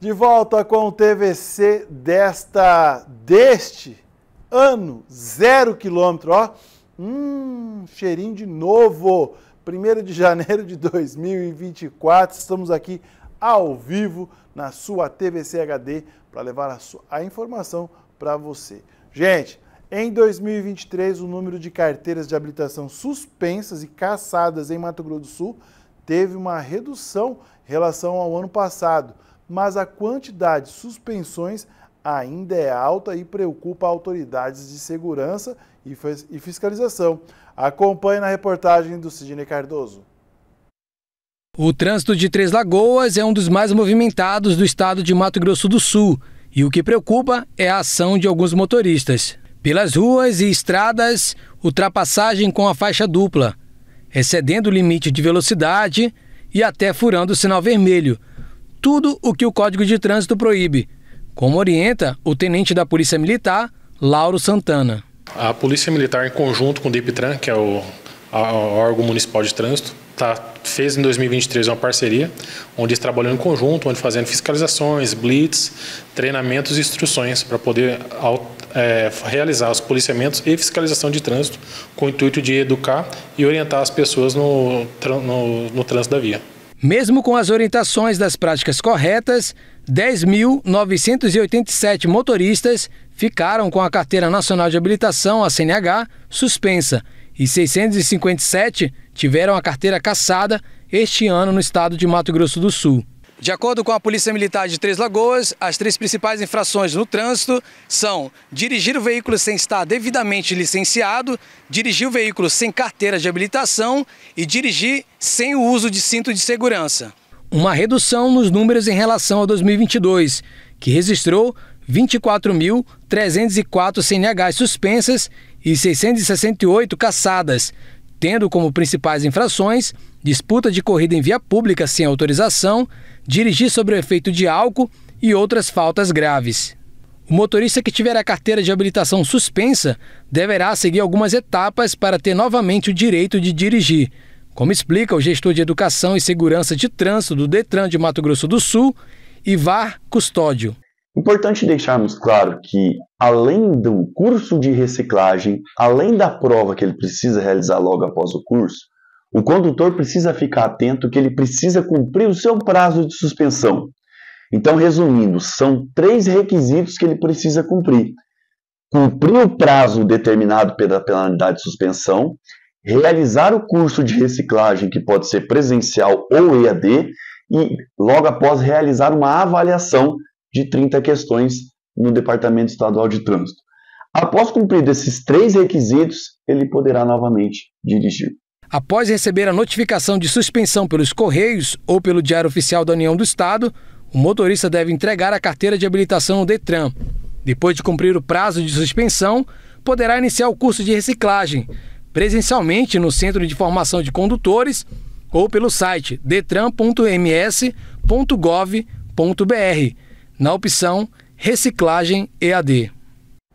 De volta com o TVC desta deste ano, zero quilômetro, ó. Hum, cheirinho de novo. 1 de janeiro de 2024, estamos aqui ao vivo na sua TVC HD para levar a, sua, a informação para você. Gente, em 2023, o número de carteiras de habilitação suspensas e caçadas em Mato Grosso do Sul teve uma redução em relação ao ano passado, mas a quantidade de suspensões ainda é alta e preocupa autoridades de segurança e fiscalização. Acompanhe na reportagem do Sidney Cardoso. O trânsito de Três Lagoas é um dos mais movimentados do estado de Mato Grosso do Sul e o que preocupa é a ação de alguns motoristas. Pelas ruas e estradas, ultrapassagem com a faixa dupla, excedendo o limite de velocidade e até furando o sinal vermelho. Tudo o que o Código de Trânsito proíbe, como orienta o tenente da Polícia Militar, Lauro Santana. A Polícia Militar, em conjunto com o DIPTRAN, que é o, a, órgão municipal de trânsito, tá, fez em 2023 uma parceria, onde eles trabalham em conjunto, onde fazendo fiscalizações, blitz, treinamentos e instruções para poder é, realizar os policiamentos e fiscalização de trânsito, com o intuito de educar e orientar as pessoas no, no, no trânsito da via. Mesmo com as orientações das práticas corretas, 10.987 motoristas ficaram com a Carteira Nacional de Habilitação, a CNH, suspensa e 657 tiveram a carteira cassada este ano no estado de Mato Grosso do Sul. De acordo com a Polícia Militar de Três Lagoas, as três principais infrações no trânsito são dirigir o veículo sem estar devidamente licenciado, dirigir o veículo sem carteira de habilitação e dirigir sem o uso de cinto de segurança. Uma redução nos números em relação a 2022, que registrou 24.304 CNHs suspensas e 668 caçadas, tendo como principais infrações disputa de corrida em via pública sem autorização, dirigir sob o efeito de álcool e outras faltas graves. O motorista que tiver a carteira de habilitação suspensa deverá seguir algumas etapas para ter novamente o direito de dirigir, como explica o gestor de Educação e Segurança de Trânsito do Detran de Mato Grosso do Sul, Ivar Custódio. Importante deixarmos claro que, além do curso de reciclagem, além da prova que ele precisa realizar logo após o curso, o condutor precisa ficar atento que ele precisa cumprir o seu prazo de suspensão. Então, resumindo, são três requisitos que ele precisa cumprir: cumprir o prazo determinado pela penalidade de suspensão, realizar o curso de reciclagem, que pode ser presencial ou EAD, e logo após realizar uma avaliação de 30 questões no Departamento Estadual de Trânsito. Após cumprir esses três requisitos, ele poderá novamente dirigir. Após receber a notificação de suspensão pelos Correios ou pelo Diário Oficial da União do Estado, o motorista deve entregar a carteira de habilitação ao Detran. Depois de cumprir o prazo de suspensão, poderá iniciar o curso de reciclagem, presencialmente no Centro de Formação de Condutores ou pelo site detran.ms.gov.br, na opção Reciclagem EAD.